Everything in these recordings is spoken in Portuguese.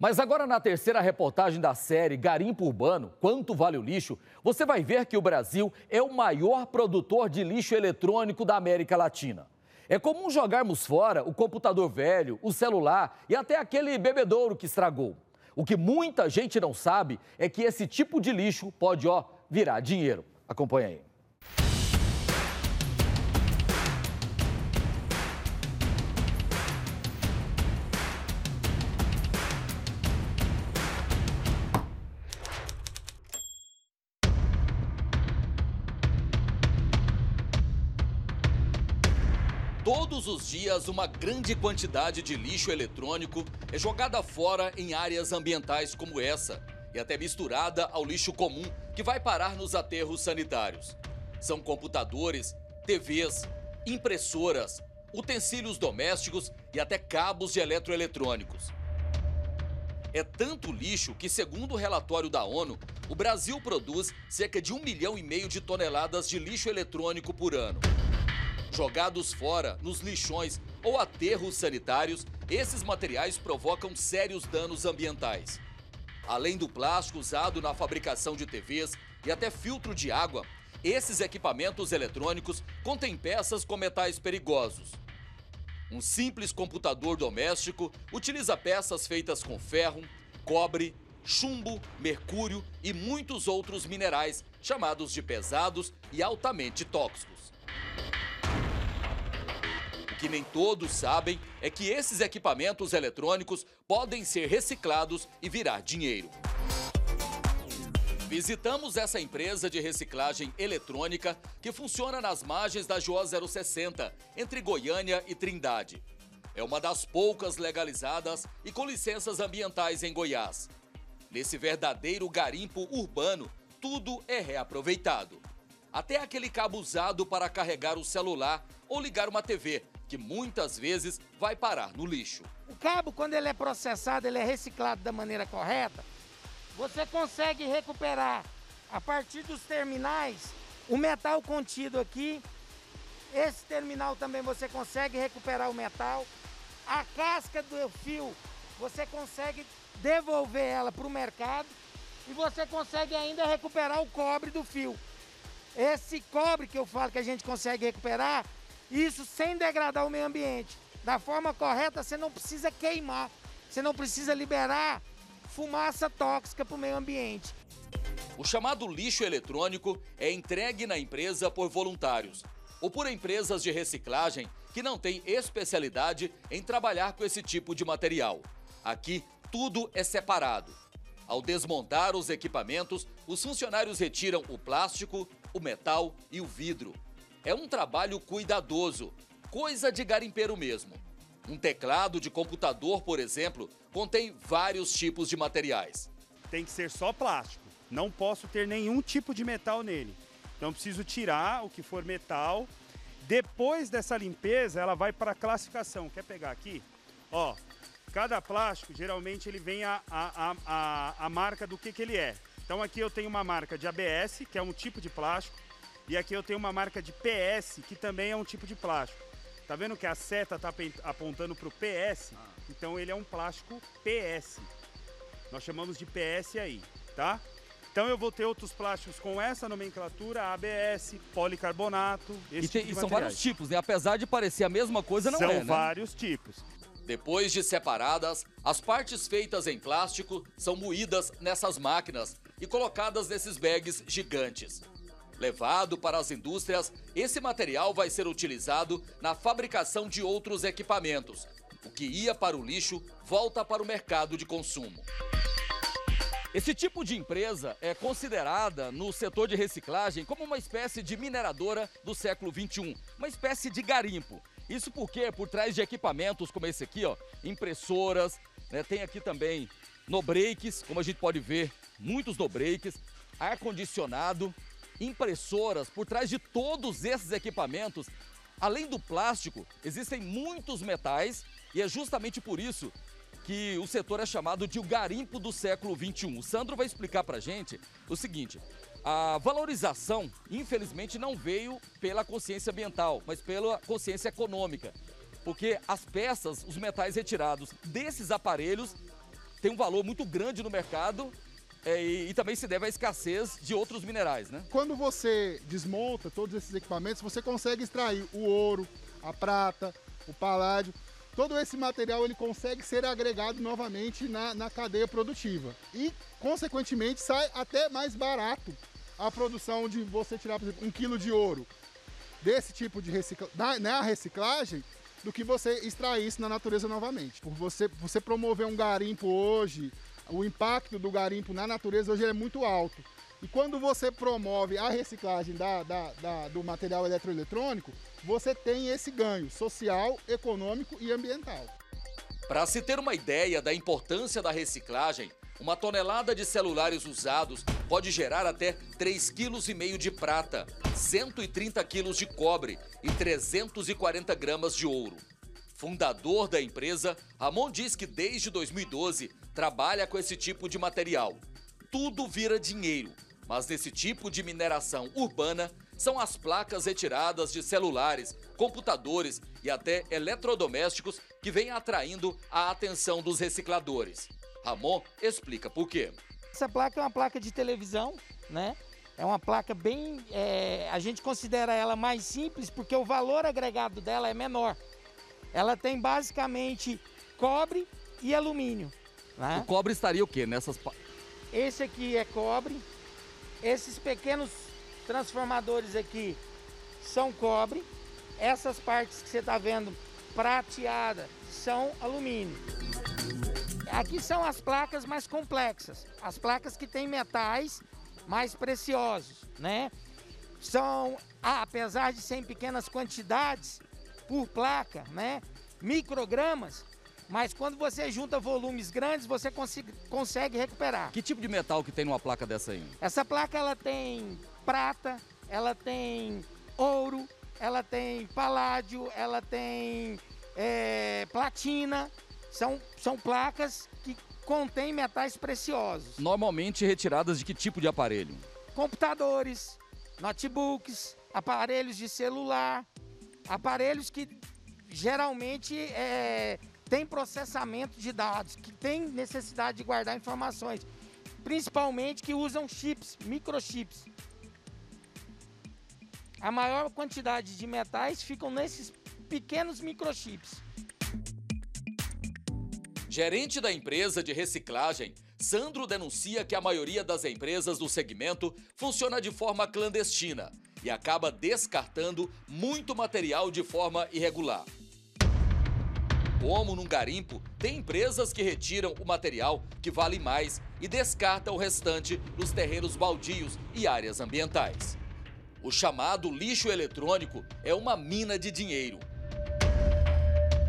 Mas agora, na terceira reportagem da série Garimpo Urbano Quanto Vale o Lixo, você vai ver que o Brasil é o maior produtor de lixo eletrônico da América Latina. É comum jogarmos fora o computador velho, o celular e até aquele bebedouro que estragou. O que muita gente não sabe é que esse tipo de lixo pode, ó, virar dinheiro. Acompanhe aí. Todos os dias, uma grande quantidade de lixo eletrônico é jogada fora em áreas ambientais como essa e até misturada ao lixo comum que vai parar nos aterros sanitários. São computadores, TVs, impressoras, utensílios domésticos e até cabos de eletroeletrônicos. É tanto lixo que, segundo o relatório da ONU, o Brasil produz cerca de um milhão e meio de toneladas de lixo eletrônico por ano. Jogados fora, nos lixões ou aterros sanitários, esses materiais provocam sérios danos ambientais. Além do plástico usado na fabricação de TVs e até filtro de água, esses equipamentos eletrônicos contêm peças com metais perigosos. Um simples computador doméstico utiliza peças feitas com ferro, cobre, chumbo, mercúrio e muitos outros minerais chamados de pesados e altamente tóxicos que nem todos sabem é que esses equipamentos eletrônicos podem ser reciclados e virar dinheiro. Visitamos essa empresa de reciclagem eletrônica que funciona nas margens da Joa 060, entre Goiânia e Trindade. É uma das poucas legalizadas e com licenças ambientais em Goiás. Nesse verdadeiro garimpo urbano, tudo é reaproveitado. Até aquele cabo usado para carregar o celular ou ligar uma TV, que muitas vezes vai parar no lixo. O cabo, quando ele é processado, ele é reciclado da maneira correta, você consegue recuperar a partir dos terminais o metal contido aqui. Esse terminal também você consegue recuperar o metal. A casca do fio, você consegue devolver ela para o mercado e você consegue ainda recuperar o cobre do fio. Esse cobre que eu falo que a gente consegue recuperar, isso sem degradar o meio ambiente. Da forma correta, você não precisa queimar, você não precisa liberar fumaça tóxica para o meio ambiente. O chamado lixo eletrônico é entregue na empresa por voluntários ou por empresas de reciclagem que não têm especialidade em trabalhar com esse tipo de material. Aqui, tudo é separado. Ao desmontar os equipamentos, os funcionários retiram o plástico, o metal e o vidro. É um trabalho cuidadoso, coisa de garimpeiro mesmo. Um teclado de computador, por exemplo, contém vários tipos de materiais. Tem que ser só plástico, não posso ter nenhum tipo de metal nele. Então preciso tirar o que for metal. Depois dessa limpeza, ela vai para a classificação. Quer pegar aqui? Ó, cada plástico, geralmente ele vem a, a, a, a marca do que, que ele é. Então aqui eu tenho uma marca de ABS, que é um tipo de plástico. E aqui eu tenho uma marca de PS, que também é um tipo de plástico. Tá vendo que a seta tá apontando para o PS? Ah. Então ele é um plástico PS. Nós chamamos de PS aí, tá? Então eu vou ter outros plásticos com essa nomenclatura, ABS, policarbonato, esse e, tem, tipo e são vários tipos, né? Apesar de parecer a mesma coisa, não são é, São né? vários tipos. Depois de separadas, as partes feitas em plástico são moídas nessas máquinas e colocadas nesses bags gigantes. Levado para as indústrias, esse material vai ser utilizado na fabricação de outros equipamentos. O que ia para o lixo volta para o mercado de consumo. Esse tipo de empresa é considerada no setor de reciclagem como uma espécie de mineradora do século 21, uma espécie de garimpo. Isso porque por trás de equipamentos como esse aqui, ó, impressoras, né, tem aqui também no breaks, como a gente pode ver, muitos no breaks, ar condicionado, impressoras, por trás de todos esses equipamentos, além do plástico, existem muitos metais e é justamente por isso que o setor é chamado de o garimpo do século 21. O Sandro vai explicar para gente o seguinte: a valorização, infelizmente, não veio pela consciência ambiental, mas pela consciência econômica. Porque as peças, os metais retirados desses aparelhos tem um valor muito grande no mercado é, e, e, também se deve à escassez de outros minerais, né? Quando você desmonta todos esses equipamentos, você consegue extrair o ouro, a prata, o paládio. Todo esse material ele consegue ser agregado novamente na, na cadeia produtiva. E, consequentemente, sai até mais barato a produção de você tirar, por exemplo, um quilo de ouro desse tipo de reciclagem, na, na reciclagem, do que você extrair isso na natureza novamente. Por você, você promover um garimpo hoje, o impacto do garimpo na natureza hoje é muito alto. E quando você promove a reciclagem da, da, da, do material eletroeletrônico, você tem esse ganho social, econômico e ambiental. Para se ter uma ideia da importância da reciclagem, uma tonelada de celulares usados pode gerar até 3,5 kg de prata, 130 kg de cobre e 340 gramas de ouro. Fundador da empresa, Ramon diz que desde 2012 trabalha com esse tipo de material. Tudo vira dinheiro, mas nesse tipo de mineração urbana são as placas retiradas de celulares, computadores e até eletrodomésticos que vêm atraindo a atenção dos recicladores. Ramon explica por quê. Essa placa é uma placa de televisão, né? É uma placa bem. É, a gente considera ela mais simples porque o valor agregado dela é menor. Ela tem basicamente cobre e alumínio. Né? O cobre estaria o quê nessas? Esse aqui é cobre. Esses pequenos transformadores aqui são cobre. Essas partes que você está vendo prateada são alumínio. Aqui são as placas mais complexas, as placas que têm metais mais preciosos, né? São, ah, apesar de ser em pequenas quantidades por placa, né? Microgramas, mas quando você junta volumes grandes, você consegue, consegue recuperar. Que tipo de metal que tem numa placa dessa aí? Essa placa ela tem prata, ela tem ouro, ela tem paládio, ela tem é, platina. São, são placas que contêm metais preciosos. Normalmente retiradas de que tipo de aparelho? Computadores, notebooks, aparelhos de celular, aparelhos que geralmente é, têm processamento de dados, que têm necessidade de guardar informações, principalmente que usam chips, microchips. A maior quantidade de metais ficam nesses pequenos microchips. Gerente da empresa de reciclagem, Sandro denuncia que a maioria das empresas do segmento funciona de forma clandestina e acaba descartando muito material de forma irregular. Como num garimpo, tem empresas que retiram o material que vale mais e descartam o restante nos terrenos baldios e áreas ambientais. O chamado lixo eletrônico é uma mina de dinheiro.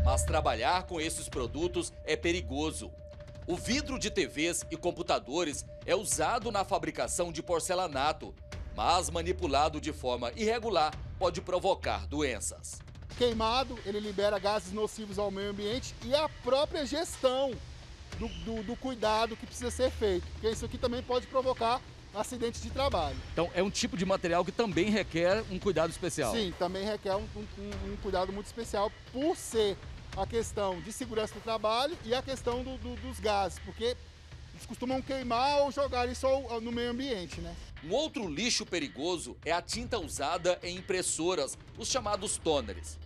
Mas trabalhar com esses produtos é perigoso. O vidro de TVs e computadores é usado na fabricação de porcelanato, mas manipulado de forma irregular pode provocar doenças. Queimado, ele libera gases nocivos ao meio ambiente e a própria gestão do, do, do cuidado que precisa ser feito, porque isso aqui também pode provocar acidentes de trabalho. Então é um tipo de material que também requer um cuidado especial. Sim, também requer um, um, um cuidado muito especial por ser a questão de segurança do trabalho e a questão do, do, dos gases, porque eles costumam queimar ou jogar isso no meio ambiente, né? Um outro lixo perigoso é a tinta usada em impressoras, os chamados toners.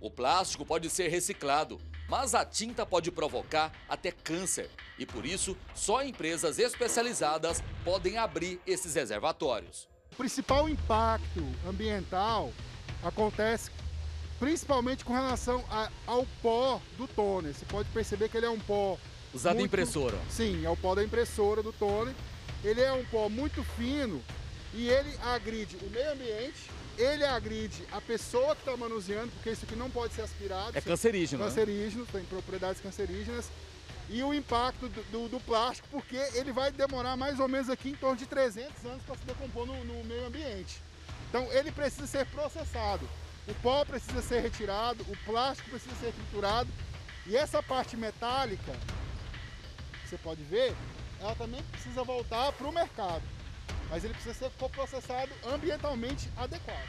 O plástico pode ser reciclado, mas a tinta pode provocar até câncer e por isso só empresas especializadas podem abrir esses reservatórios. O principal impacto ambiental acontece principalmente com relação a, ao pó do toner. Você pode perceber que ele é um pó usado muito, impressora. Sim, é o pó da impressora do toner. Ele é um pó muito fino e ele agride o meio ambiente ele agride a pessoa que está manuseando, porque isso aqui não pode ser aspirado. É cancerígeno. Né? Cancerígeno, né? tem propriedades cancerígenas. E o impacto do, do, do, plástico, porque ele vai demorar mais ou menos aqui em torno de 300 anos para se decompor no, no meio ambiente. Então ele precisa ser processado. O pó precisa ser retirado, o plástico precisa ser triturado. E essa parte metálica, você pode ver, ela também precisa voltar para o mercado mas ele precisa ser processado ambientalmente adequado.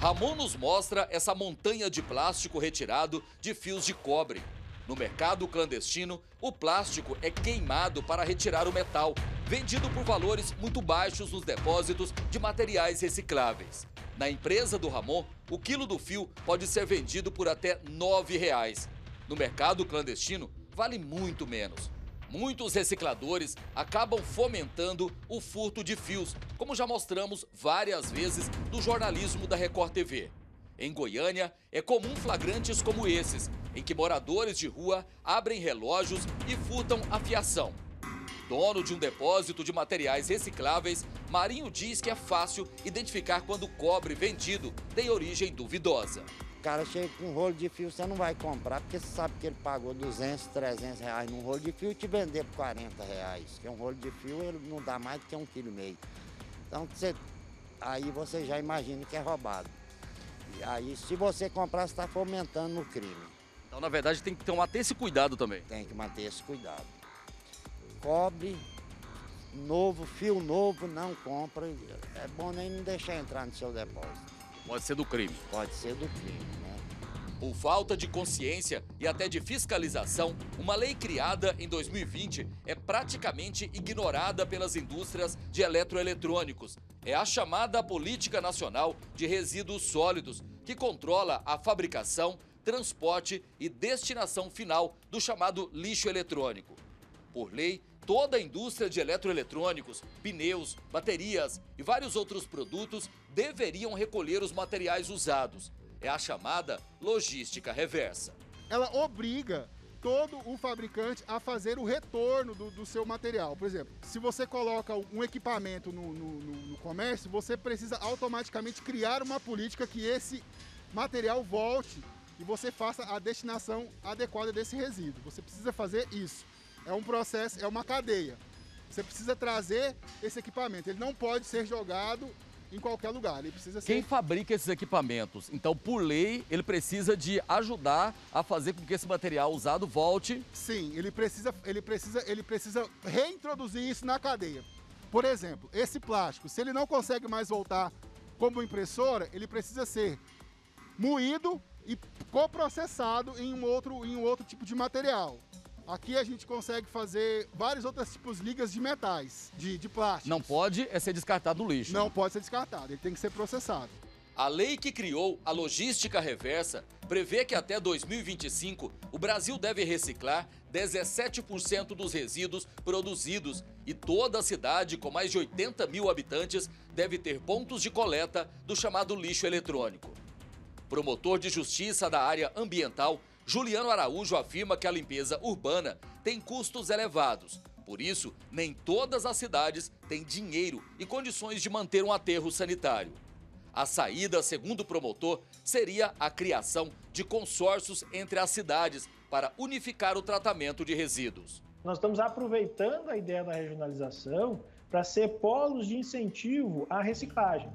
Ramon nos mostra essa montanha de plástico retirado de fios de cobre. No mercado clandestino, o plástico é queimado para retirar o metal, vendido por valores muito baixos nos depósitos de materiais recicláveis. Na empresa do Ramon, o quilo do fio pode ser vendido por até R$ 9,00. No mercado clandestino, vale muito menos. Muitos recicladores acabam fomentando o furto de fios, como já mostramos várias vezes no jornalismo da Record TV. Em Goiânia, é comum flagrantes como esses, em que moradores de rua abrem relógios e furtam a fiação. Dono de um depósito de materiais recicláveis, Marinho diz que é fácil identificar quando o cobre vendido tem origem duvidosa. O cara chega com um rolo de fio, você não vai comprar, porque você sabe que ele pagou 200, 300 reais num rolo de fio e te vender por 40 reais. Que um rolo de fio ele não dá mais do que um quilo e meio. Então você, aí você já imagina que é roubado. Aí, se você comprar, você está fomentando o crime. Então, na verdade, tem que tomar esse cuidado também. Tem que manter esse cuidado. Cobre novo, fio novo, não compra. É bom nem não deixar entrar no seu depósito. Pode ser do crime. Pode ser do crime, né? Por falta de consciência e até de fiscalização, uma lei criada em 2020 é praticamente ignorada pelas indústrias de eletroeletrônicos. É a chamada Política Nacional de Resíduos Sólidos, que controla a fabricação, transporte e destinação final do chamado lixo eletrônico. Por lei, toda a indústria de eletroeletrônicos, pneus, baterias e vários outros produtos deveriam recolher os materiais usados. É a chamada logística reversa. Ela obriga todo o fabricante a fazer o retorno do, do seu material. Por exemplo, se você coloca um equipamento no, no, no, comércio, você precisa automaticamente criar uma política que esse material volte e você faça a destinação adequada desse resíduo. Você precisa fazer isso. É um processo, é uma cadeia. Você precisa trazer esse equipamento. Ele não pode ser jogado em qualquer lugar. Ele precisa ser... Quem fabrica esses equipamentos? Então, por lei, ele precisa de ajudar a fazer com que esse material usado volte. Sim, ele precisa, ele precisa, ele precisa reintroduzir isso na cadeia. Por exemplo, esse plástico, se ele não consegue mais voltar como impressora, ele precisa ser moído e coprocessado em um outro, em um outro tipo de material. Aqui a gente consegue fazer vários outros tipos de ligas de metais, de, de plástico. Não pode é ser descartado no lixo. Não pode ser descartado, ele tem que ser processado. A lei que criou a logística reversa prevê que até 2025 o Brasil deve reciclar 17% dos resíduos produzidos e toda a cidade com mais de 80 mil habitantes deve ter pontos de coleta do chamado lixo eletrônico. Promotor de justiça da área ambiental Juliano Araújo afirma que a limpeza urbana tem custos elevados. Por isso, nem todas as cidades têm dinheiro e condições de manter um aterro sanitário. A saída, segundo o promotor, seria a criação de consórcios entre as cidades para unificar o tratamento de resíduos. Nós estamos aproveitando a ideia da regionalização para ser polos de incentivo à reciclagem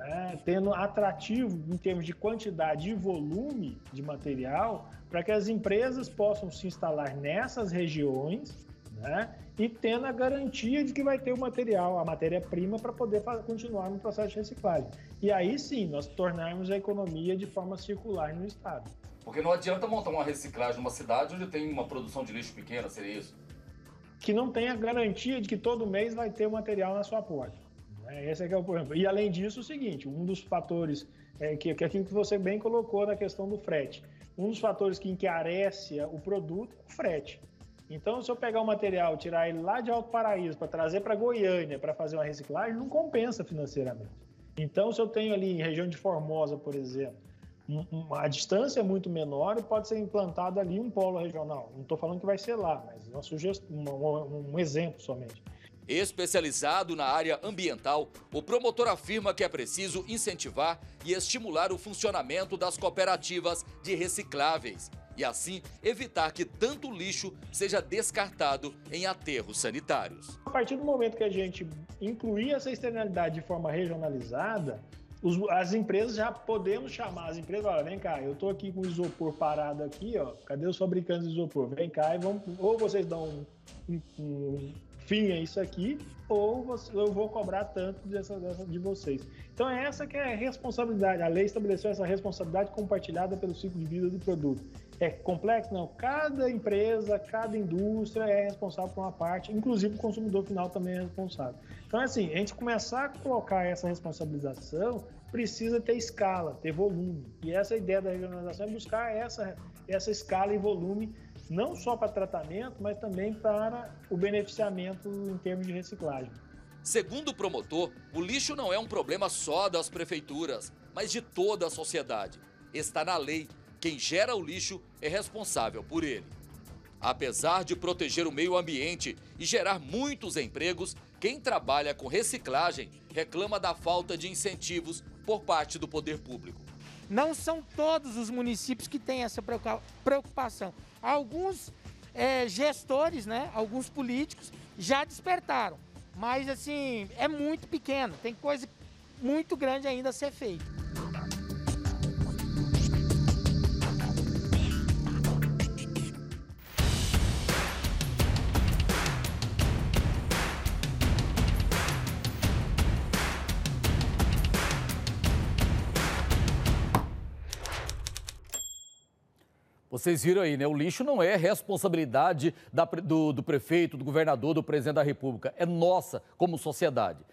né, tendo atrativo em termos de quantidade e volume de material, para que as empresas possam se instalar nessas regiões né, e tendo a garantia de que vai ter o material, a matéria-prima, para poder continuar no processo de reciclagem. E aí sim, nós tornarmos a economia de forma circular no Estado. Porque não adianta montar uma reciclagem numa cidade onde tem uma produção de lixo pequena, seria isso? Que não tem a garantia de que todo mês vai ter o material na sua porta. É, esse é, é o problema. E além disso, o seguinte, um dos fatores, é, que, que é aquilo que você bem colocou na questão do frete, um dos fatores que encarece o produto é o frete. Então, se eu pegar o material, tirar ele lá de Alto Paraíso para trazer para Goiânia para fazer uma reciclagem, não compensa financeiramente. Então, se eu tenho ali em região de Formosa, por exemplo, a distância é muito menor e pode ser implantado ali um polo regional. Não estou falando que vai ser lá, mas uma sugestão, um, um exemplo somente. Especializado na área ambiental, o promotor afirma que é preciso incentivar e estimular o funcionamento das cooperativas de recicláveis e assim evitar que tanto lixo seja descartado em aterros sanitários. A partir do momento que a gente incluir essa externalidade de forma regionalizada, as empresas já podemos chamar as empresas, olha, vem cá, eu estou aqui com isopor parado aqui, ó, cadê os fabricantes de isopor? Vem cá e vamos, ou vocês dão um, um, fim é isso aqui, ou eu vou cobrar tanto dessa, dessa, de vocês. Então é essa que é a responsabilidade. A lei estabeleceu essa responsabilidade compartilhada pelo ciclo de vida do produto. É complexo? Não. Cada empresa, cada indústria é responsável por uma parte, inclusive o consumidor final também é responsável. Então, assim, a gente começar a colocar essa responsabilização precisa ter escala, ter volume. E essa ideia da regionalização é buscar essa, essa escala e volume, não só para tratamento, mas também para o beneficiamento em termos de reciclagem. Segundo o promotor, o lixo não é um problema só das prefeituras, mas de toda a sociedade. Está na lei. Quem gera o lixo é responsável por ele. Apesar de proteger o meio ambiente e gerar muitos empregos, quem trabalha com reciclagem reclama da falta de incentivos por parte do poder público. Não são todos os municípios que têm essa preocupação. Alguns é, gestores, né, alguns políticos já despertaram, mas assim é muito pequeno. Tem coisa muito grande ainda a ser feita. Vocês viram aí, né? O lixo não é responsabilidade da, do, do prefeito, do governador, do presidente da República. É nossa como sociedade.